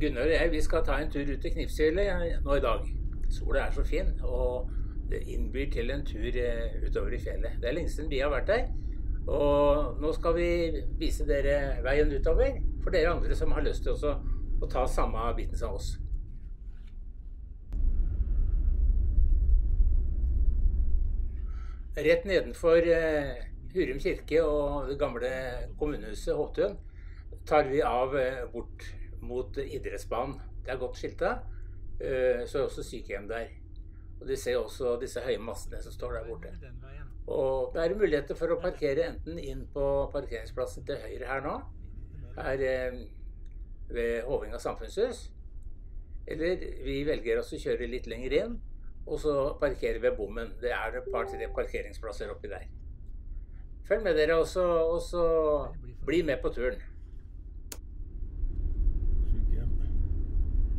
Gunnar og jeg vi skal ta en tur ut til Knipsfjellet nå i dag. Sola er så fin, og det innbyr til en tur eh, utover i fjellet. Det er lenge siden vi har vært der. Og nå skal vi vise dere veien utover for dere andre som har lyst til å ta samme biten som oss. Rett nedenfor eh, Hurum kirke og det gamle kommunehuset Håtun tar vi av eh, bort mot idrettsbanen. Det er godt skilta. Eh, så er også sykehjem der. Og Du ser også disse høye massene som står der borte. Og det er muligheter for å parkere enten inn på parkeringsplassen til høyre her nå, her eh, ved Hovinga samfunnshus, eller vi velger å kjøre litt lenger inn, og så parkere ved bommen. Det er et par-tre parkeringsplasser oppi der. Følg med dere, og så bli med på turen. Sykehjem.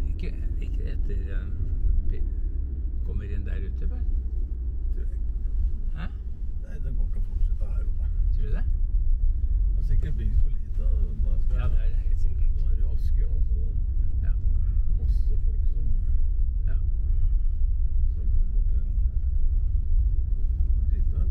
Ikke, ikke etter um, vi kommer inn der ute, vel? Tror jeg. Hæ? Nei, den kommer til å fortsette her oppe. Tror du det? Det er sikkert bygd for lite. og Da skal Ja, det er det helt sikkert. Nå er det jo Asker, Altså. Så Ja. masse folk som, ja. som kommer til Britvedt.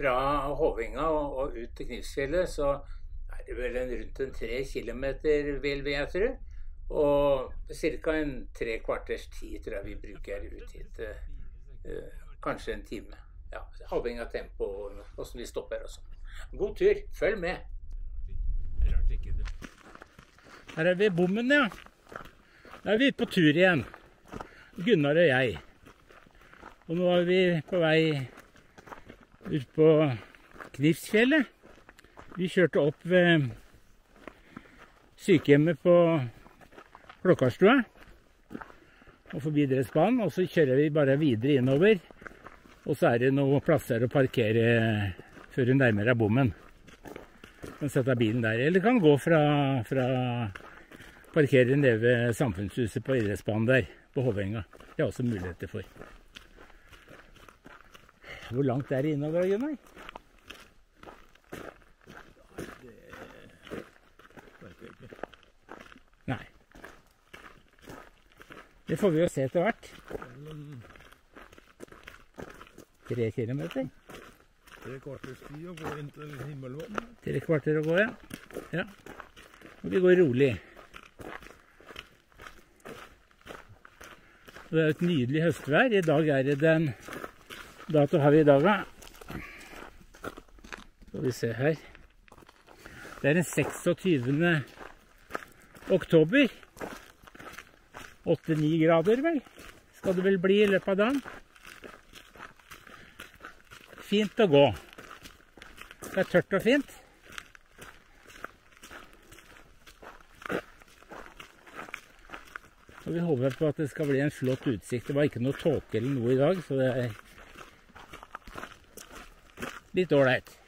Fra Hovinga og, og ut til Knivsfjellet så er det vel en, rundt en tre kilometer, vil vi jeg tro. Og ca. en tre kvarters tid tror jeg vi bruker ut hit. eh, kanskje en time. Ja, Avhengig av tempo og åssen vi stopper og sånn. God tur. Følg med. Her er vi ved bommen, ja. Da er vi på tur igjen. Gunnar og jeg. Og nå er vi på vei ut på Knivsfjellet. Vi kjørte opp ved sykehjemmet på Klokkarstua og forbi idrettsbanen. Og så kjører vi bare videre innover. Og så er det noen plasser å parkere før du nærmer deg bommen. Du kan sette bilen der. Eller kan gå fra, fra parkere nede ved samfunnshuset på idrettsbanen der, på Hovenga. Det er også muligheter for. Hvor langt er det innover, Gunnar? Nei. Det får vi jo se etter hvert. Tre kilometer. tre kvarters tid å gå inn til Himmelvann. Tre kvarter å gå, ja. ja. Og vi går rolig. Det er et nydelig høstvær. I dag er det den Dato har vi i dag, da? Skal vi se her. Det er den 26. oktober. 8-9 grader, vel? Skal det vel bli i løpet av dagen. Fint å gå. Det er tørt og fint. Og vi håper på at det skal bli en flott utsikt. Det var ikke noe tåke eller noe i dag, så det er litt ålreit. Nå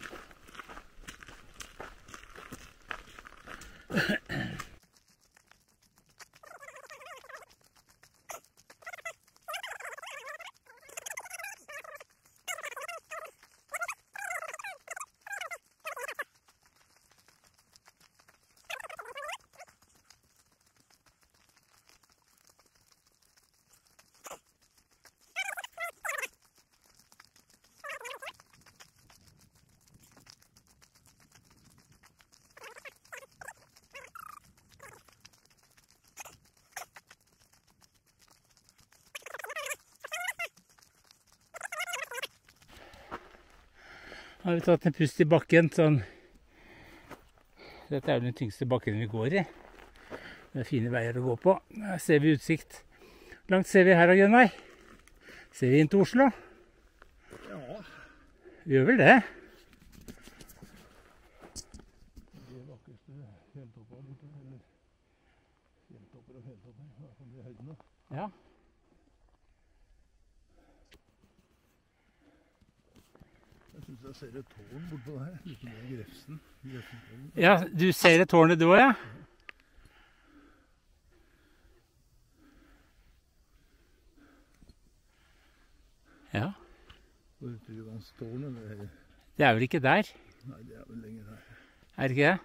har vi tatt en pust i bakken. Sånn. Dette er jo den tyngste bakken vi går i. Det er fine veier å gå på. Her ser vi utsikt. Hvor langt ser vi her, av Gunnar? Ser vi inn til Oslo? Ja. Vi gjør vel det? De vakreste fjelltoppene borte. Eller fjelltopper og fjelltopper. I hvert fall de høydene. Ja. Syns jeg ser et tårn bortpå der. Ute med Grefsen. Ja, du ser et tårn du òg, ja? Ja. Det er vel ikke der? Nei, det er vel lenger der. Er det ikke det?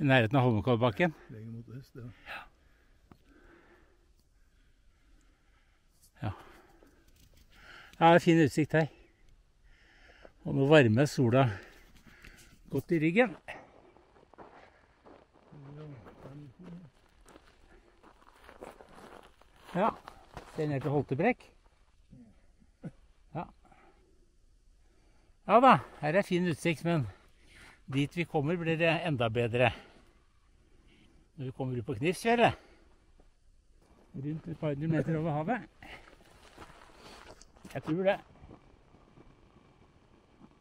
I nærheten av Holmenkollbakken? Lenger mot øst, ja. Ja, det er fin utsikt her. Og nå varmer sola godt i ryggen. Ja. Ser ned til Holtebrekk. Ja. Ja da, her er fin utsikt, men dit vi kommer blir det enda bedre. Når vi kommer ut på Knivsfjellet. Rundt et par hundre meter over havet. Jeg tror det.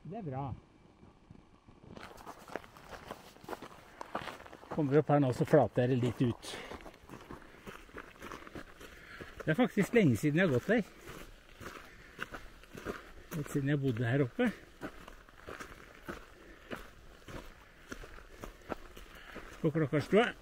Det er bra. Kommer opp her nå, så flater det litt ut. Det er faktisk lenge siden jeg har gått her. Litt siden jeg bodde her oppe. På Klokkarstua.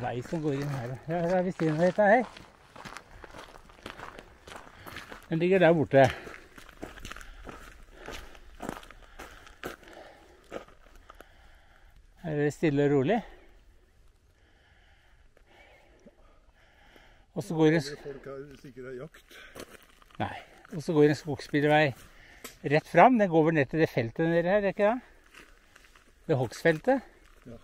Vei som går inn her. Ja, det er visst inn dette her. Den ligger der borte. Her er det stille og rolig. Og så går det en, folk har sikkert jakt. nei, og så går det en skogsbilvei rett fram. Den går vel ned til det feltet nede her, er det ikke det? Det hogstfeltet. Ja.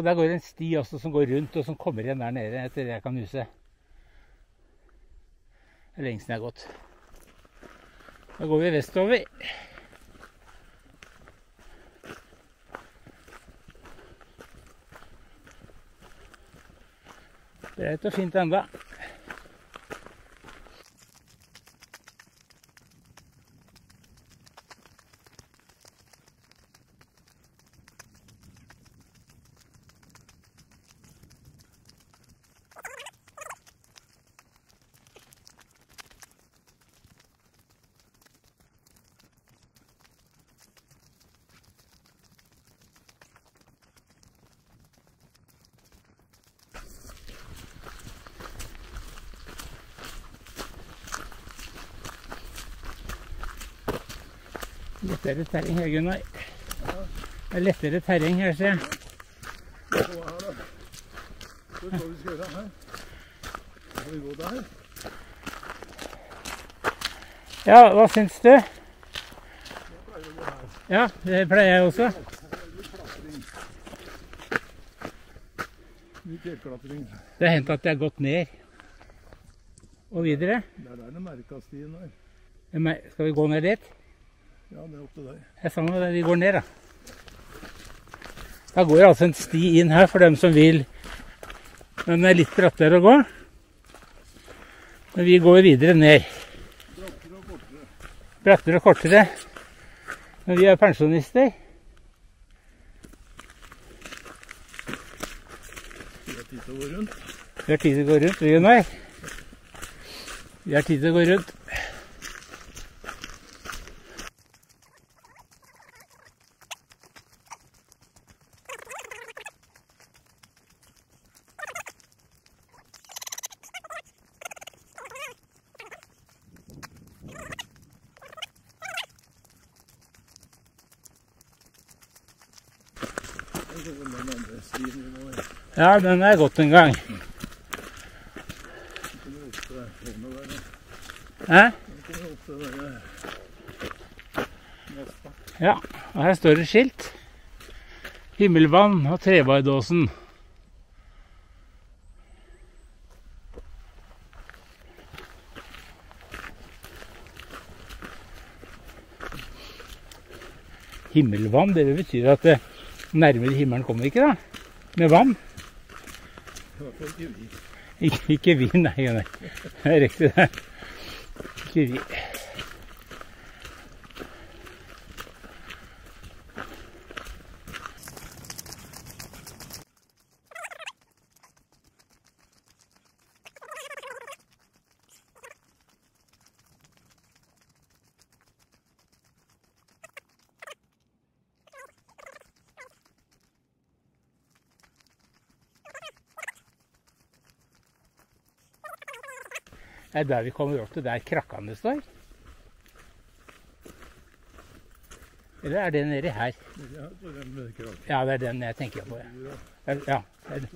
Og der går det en sti også som går rundt, og som kommer igjen der nede etter det jeg kan huske. Det er lenge siden jeg har gått. Da går vi vestover. Greit og fint enda. Lettere terreng her, Gunnar. Det er lettere terreng her, ser jeg. Hva vi skal her? Skal vi gå der? Ja, hva syns du? Ja, det pleier jeg også. Det har hendt at jeg har gått ned og videre. Det er der den merka stien er. Skal vi gå ned dit? Ja, det er opp til deg. Jeg sammen med deg, vi går ned, da. Da går altså en sti inn her for dem som vil. Men det er litt brattere å gå. Men vi går videre ned. Brattere og kortere. Brattere og kortere. Men vi er pensjonister. Vi har tid til å gå rundt. Vi har tid til å gå rundt, vi, Gunnar. Vi har tid til å gå rundt. Og så den andre stien vi må Ja, den er gått en gang. Hæ? Ja, og her står det skilt. Himmelvann og Trebardåsen. himmelvann. Det betyr at nærmere himmelen kommer ikke, da. Med vann. Ikke vi, nei. nei. Det er riktig, det. Ikke vi. Det er der vi kommer opp til der krakkene står. Eller er det nedi her? Ja, det er den jeg tenker på. Ja. Ja, det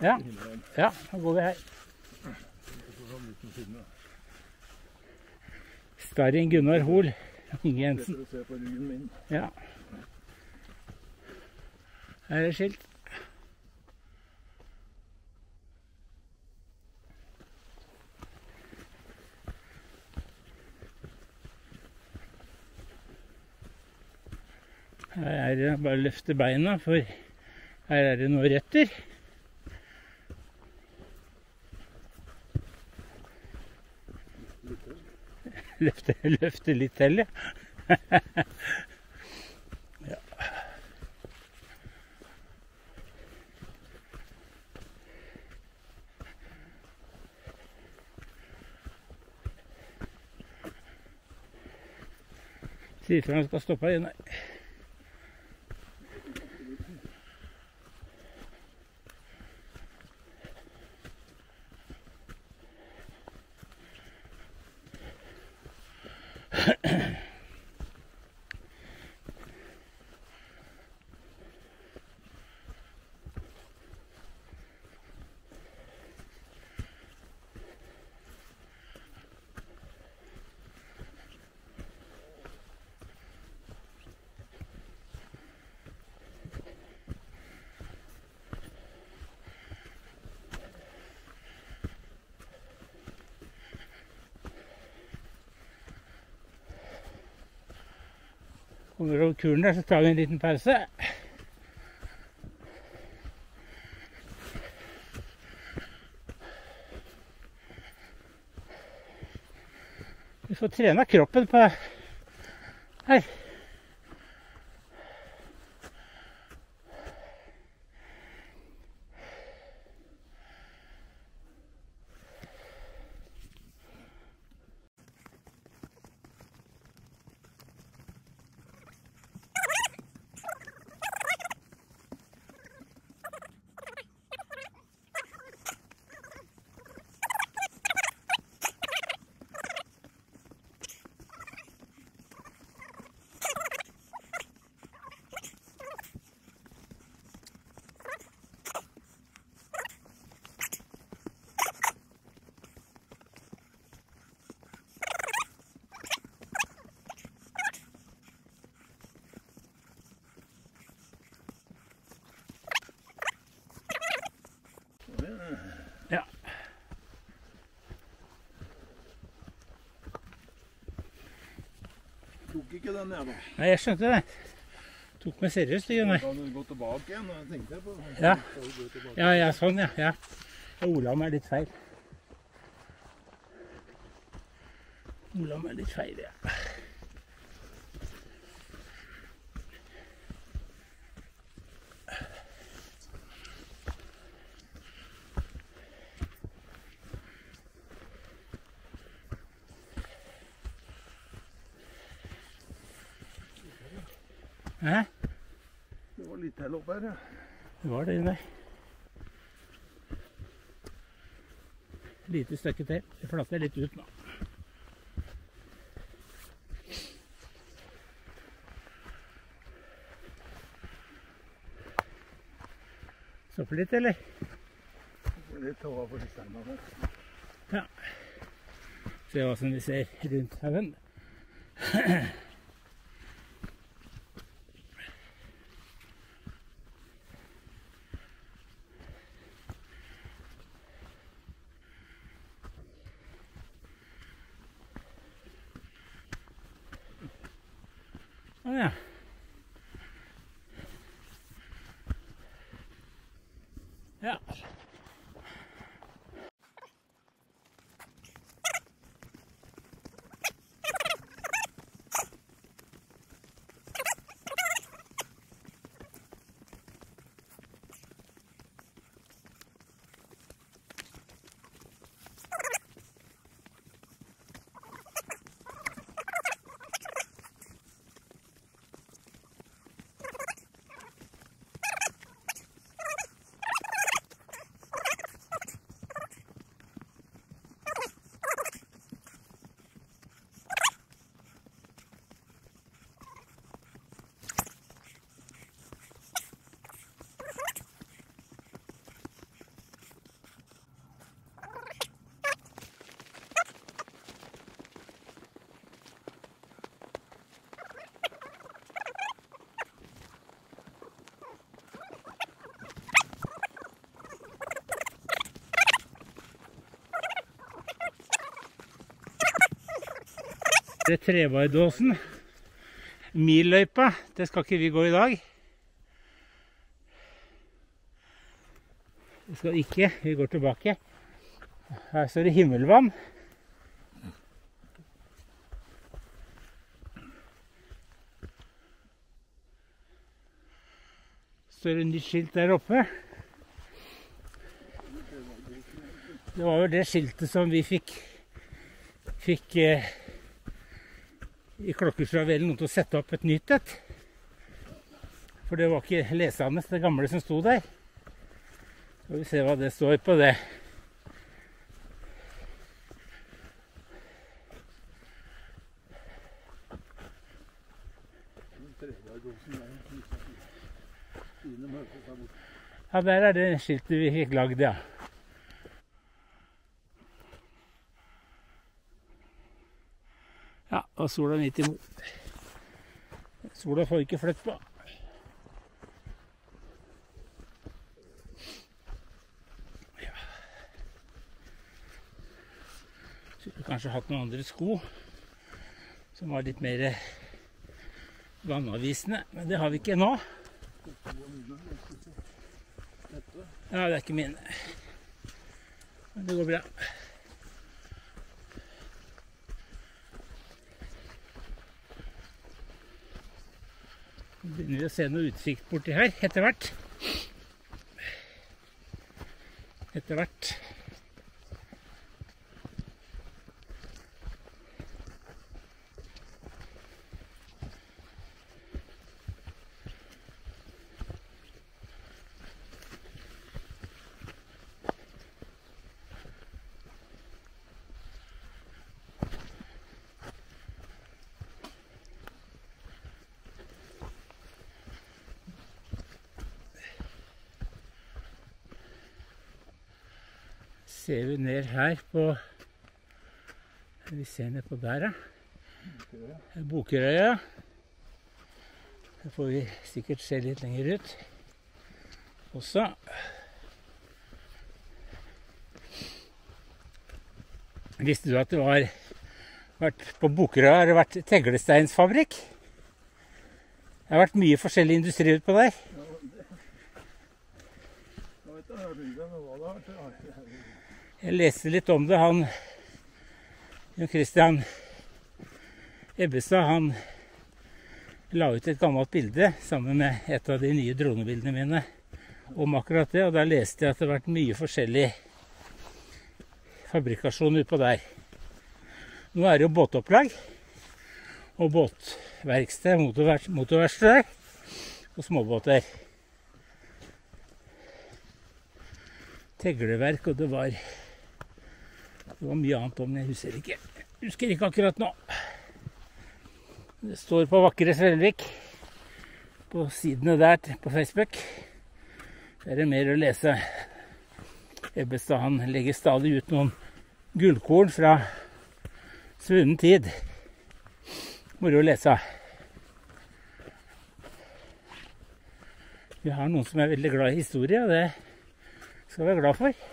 det ja, nå går vi her. Starring Gunnar Hoel. Inge Jensen. Ja. Her er skilt. Her er bare løfte beina, for her er det noen røtter. Løfte, løfte litt til, ja. Sier fra han skal stoppe igjen. Nei. Kommer over kulen der, så tar vi en liten pause. Vi får trena kroppen på her. Ja. Tok ikke den, jeg, da. Nei, jeg skjønte det. Tok meg seriøst, det, Gunnar. Kan du gå tilbake igjen? Jeg tenkte på. Ja. Ja, ja, sånn, ja. ja. Og Ola er litt feil. Olam er litt feil, ja. Hæ? Det var litt til opp her, ja. Det var det, nei. Lite stykke til. Det flater litt ut nå. Stopper litt, eller? Er Litt overfor stemma Ja. Se hva som vi ser rundt haugen. Å ja. Ja. Det Treveidåsen. Milløypa, det skal ikke vi gå i dag. Det skal ikke. Vi går tilbake. Her står det Himmelvann. står det nytt skilt der oppe. Det var jo det skiltet som vi fikk, fikk eh, i Klokkersravelen noen til å sette opp et nytt et. For det var ikke lesende, det gamle som sto der. Skal vi se hva det står på det. Ja, der er det skiltet vi fikk lagd, ja. Og sola midt imot. Sola får ikke flytt på. Ja. Skulle kanskje hatt noen andre sko som var litt mer vannavvisende, men det har vi ikke nå. Ja, det er ikke mine. Men det går bra. Begynner vi å se noe utsikt borti her etter hvert. Etter hvert. Ser vi ned her på Vi ser ned på der, ja. Bokerøya. Der får vi sikkert se litt lenger ut også. Visste du at det var vært, På Bokerøya har det vært teglesteinsfabrikk? Det har vært mye forskjellig industri utpå der. Jeg vet ikke, jeg hørte ikke hva det har vært. Jeg leste litt om det. Han Jon Christian Ebbestad han la ut et gammelt bilde sammen med et av de nye dronebildene mine om akkurat det. Og der leste jeg at det har vært mye forskjellig fabrikasjon utpå der. Nå er det jo båtopplag og båtverksted, motorver motorverksted og småbåter. Tegleverk, og det var det var mye annet om, men jeg husker ikke. Husker ikke akkurat nå. Det står på Vakre Svelvik på sidene der på Facebook. Der er det mer å lese. Ebbestad han legger stadig ut noen gullkorn fra svunnen tid. Moro å lese. Vi har noen som er veldig glad i historie, og det skal vi være glad for.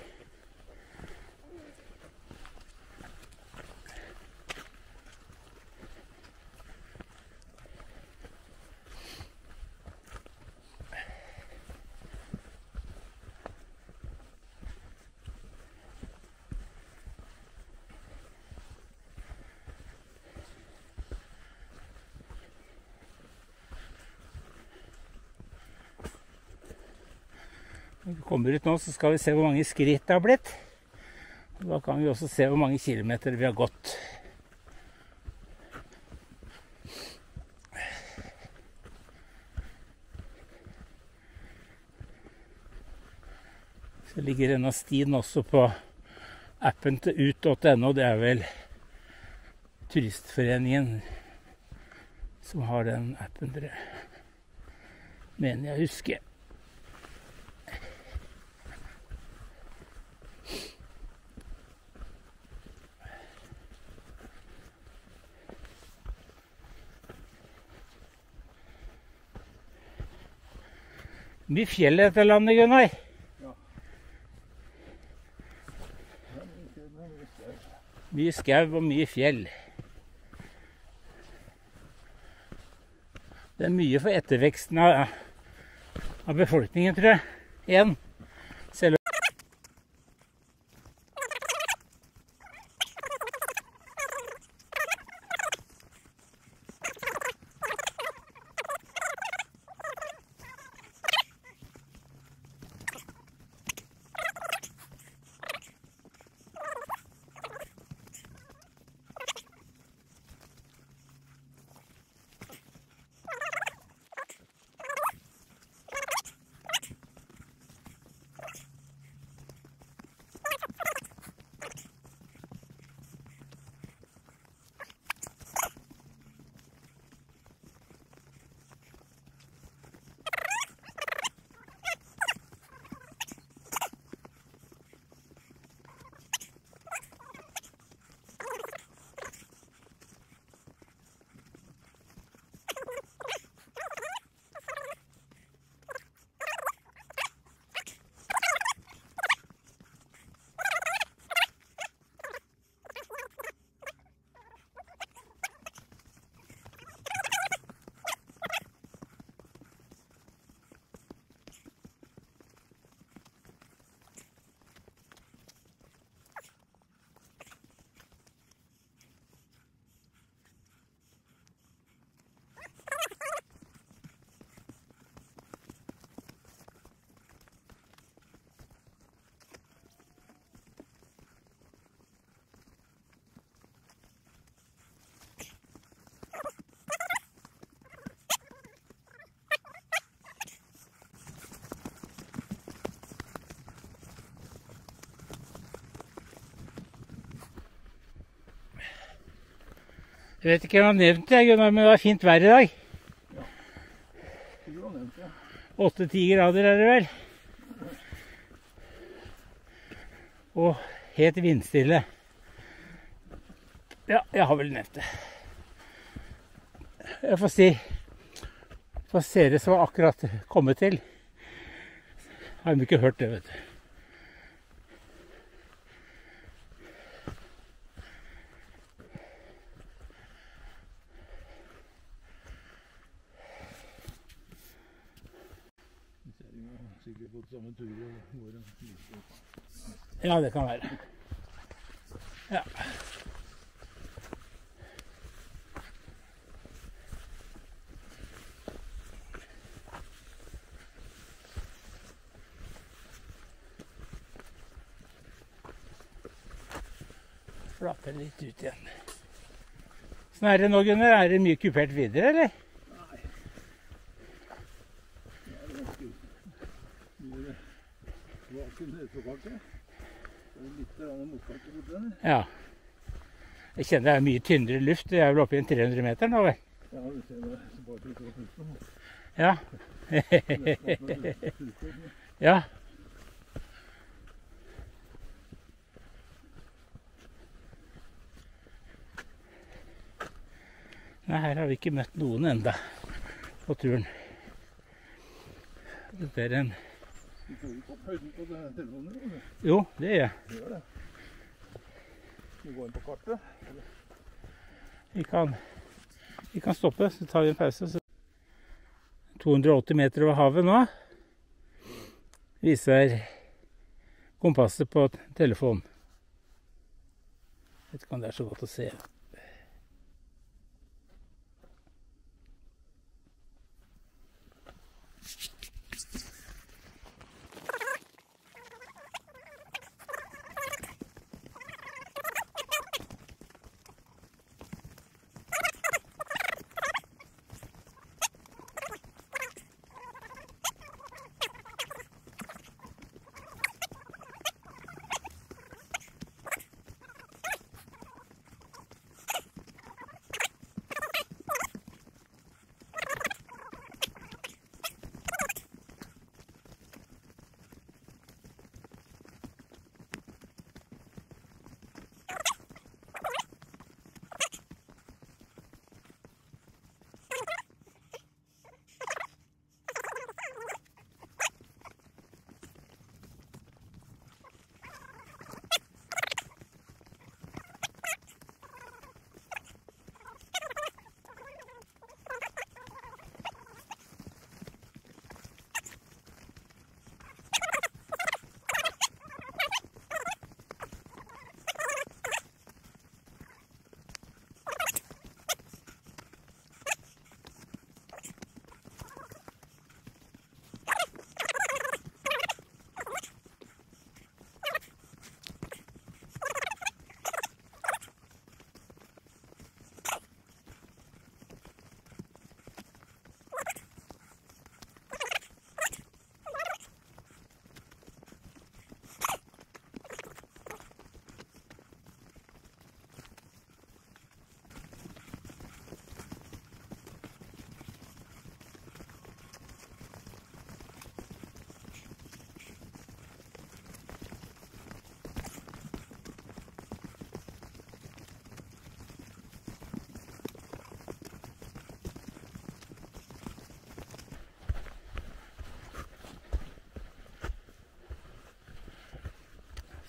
Når vi kommer nå, så skal vi se hvor mange skritt det har blitt. Da kan vi også se hvor mange kilometer vi har gått. Så ligger denne stien også på appen til ut.no. Det er vel Turistforeningen som har den appen, dere. Mener jeg husker. Mye fjell i dette landet, Gunnar. Mye skau og mye fjell. Det er mye for etterveksten av, av befolkningen, tror jeg. Igjen. Jeg vet ikke om jeg har nevnt det, Gunnar, men det var fint vær i dag. Åtte-ti grader er det vel. Og helt vindstille. Ja, jeg har vel nevnt det. Jeg får si For dere som har akkurat kommet til, har de ikke hørt det, vet du. Kjerringa har sikkert fått samme tur og går en liten Ja, det kan være. Ja. Flater litt ut igjen. Sånn nå, Gunnar. Er det mye kupert videre, eller? Nei. Det er det litt grann motbakke borti der. Ja. Jeg kjenner det er mye tynnere luft. Jeg er vel oppe i en 300 meter nå, vel? Ja, du ser det. Bare til å puste. Ja. Ja. Nei, her har vi ikke møtt noen enda på turen. Dette er en Du får ikke opp høyden på telefonen Jo, det er jeg. Du gjør det. Skal vi gå inn på kartet. Vi kan, vi kan stoppe, så tar vi en pause. Så 280 meter over havet nå viser kompasset på telefonen. Vet ikke om det er så godt å se.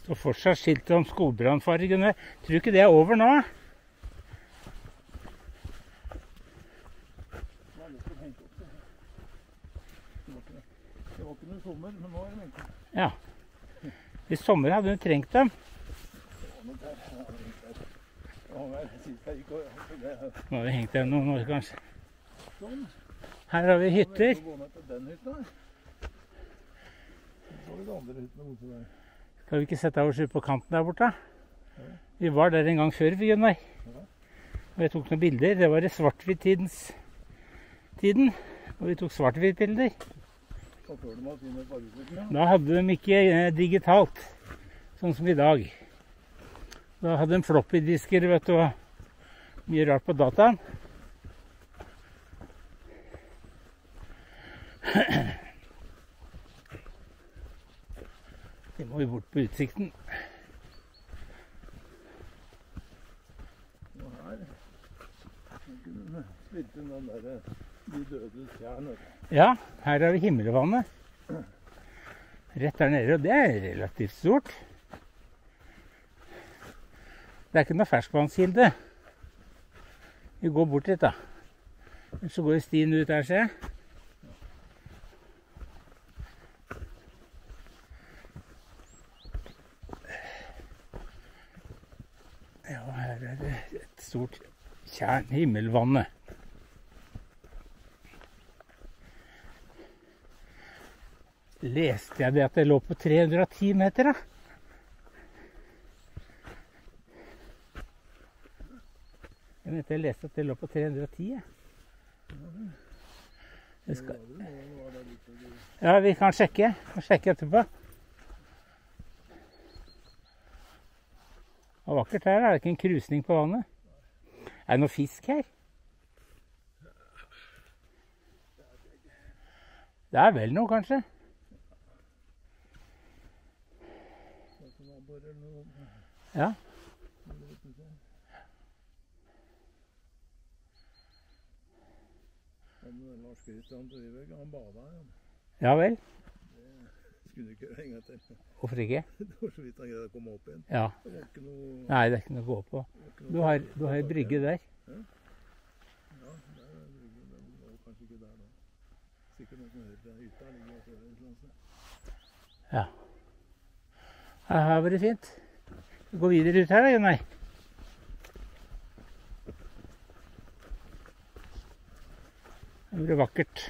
Står fortsatt skilt om skogbrannfargene. Tror ikke det er over nå? Ja. I sommer hadde hun trengt dem. Og og Nå har vi hengt dem noen år, kanskje. Her har vi hytter. Så har vi de andre hyttene borte der. Skal vi ikke sette oss ut på kanten der borte? Vi var der en gang før, vi, Gunnar. Og jeg tok noen bilder. Det var i svart-hvitt-tidens tiden. Og vi tok svart-hvitt-bilder. Da hadde de ikke eh, digitalt, sånn som i dag. Da hadde de floppy-disker vet du, og mye rart på dataen. Vi må jo bort på utsikten. Og her spilte den derre De døde tjern. Ja, her er det himmelvannet. Rett der nede, og det er relativt stort. Det er ikke noe ferskvannskilde. Vi går bort litt, da. Så går stien ut der, ser jeg. Ja, her er det et stort tjern. Himmelvannet. Leste jeg det at det lå på 310 meter, da? Jeg mente jeg leste at det lå på 310. jeg. Det skal, ja, vi kan sjekke. Kan sjekke etterpå. Det var vakkert her. Er det ikke en krusning på vannet? Er det noe fisk her? Det er vel noe, kanskje? Ja. Han Lars Christian Driveg, han bada ja. Ja vel. Skulle ikke gjøre gang til. Hvorfor ikke? Det var så vidt han greide å komme opp igjen. Ja. Det var ikke noe, Nei, det er ikke noe å gå på. Du har, du har ei brygge der. Ja, der er bryggen. Den var kanskje ikke der da. Sikkert noen som hører fra hytta. ligger og fører et eller annet sted. Her har vært fint. Vi går videre ut her, da, Gunnar. Det blir vakkert.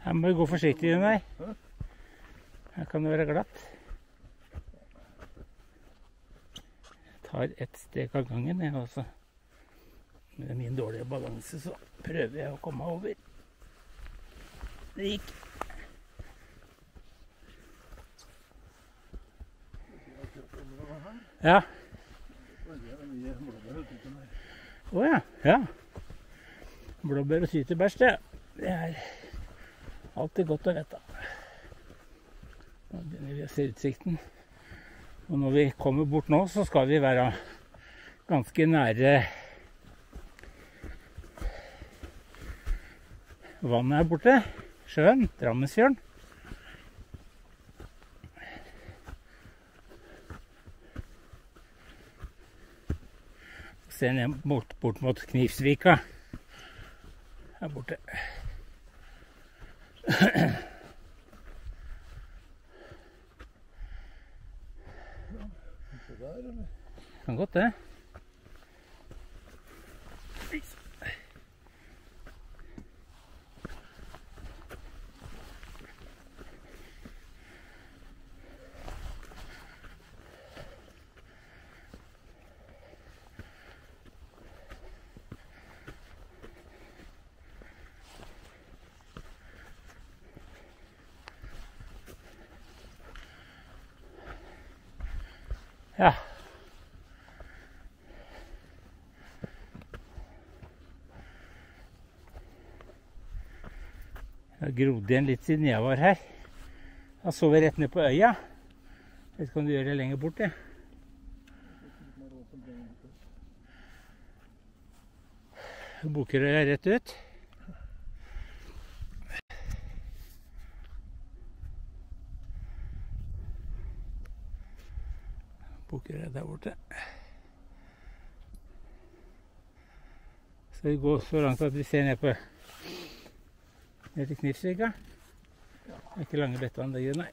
Her må vi gå forsiktig, Gunnar. Hæ? Her kan det være glatt. Jeg tar ett steg av gangen, jeg også. Med min dårlige balanse så prøver jeg å komme over. Det gikk. Ja. Å ja. ja. Blåbær og sytebærst, det. Det er alltid godt å vite. Nå begynner vi å se utsikten. Og når vi kommer bort nå, så skal vi være ganske nære vannet her borte. Sjøen. Drammensfjorden. Se ned bort, bort mot Knivsvika. Her borte. Eller? Kan godt det. Grodd igjen litt siden jeg var her. Da så vi rett ned på øya. Vet ikke om du gjør det lenger bort, jeg. Bokerøya rett ut. Bokerøya der borte. Skal vi gå så langt at vi ser ned på ned til Knivsvika? Det er ikke lange betonanlegget, nei.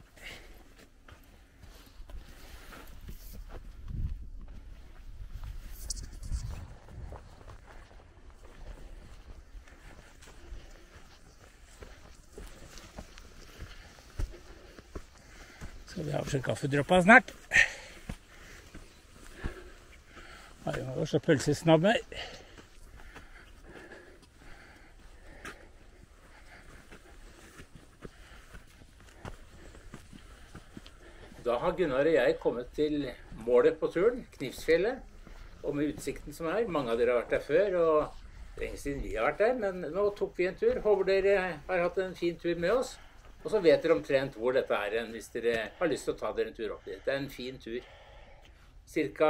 Skal vi avslutte kaffedroppa snart? Har jo også pølsesnabber. Gunnar og jeg kommet til målet på turen, Knivsfjellet. Og med utsikten som er. Mange av dere har vært der før, og lenge siden vi har vært der. Men nå tok vi en tur. Håper dere har hatt en fin tur med oss. Og så vet dere omtrent hvor dette er hen hvis dere har lyst til å ta dere en tur opp dit. Det er en fin tur. Cirka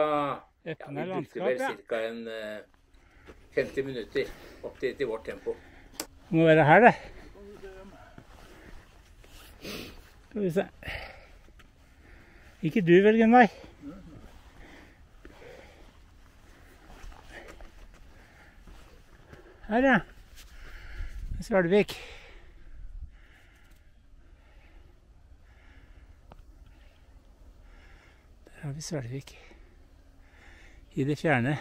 ja, Vi brukte vel ca. en eh, 50 minutter opp dit i vårt tempo. Må være her, det. Skal vi se. Ikke du vel, Gunnar? Her, ja. Svelvik. Der har vi Svelvik. I det fjerne.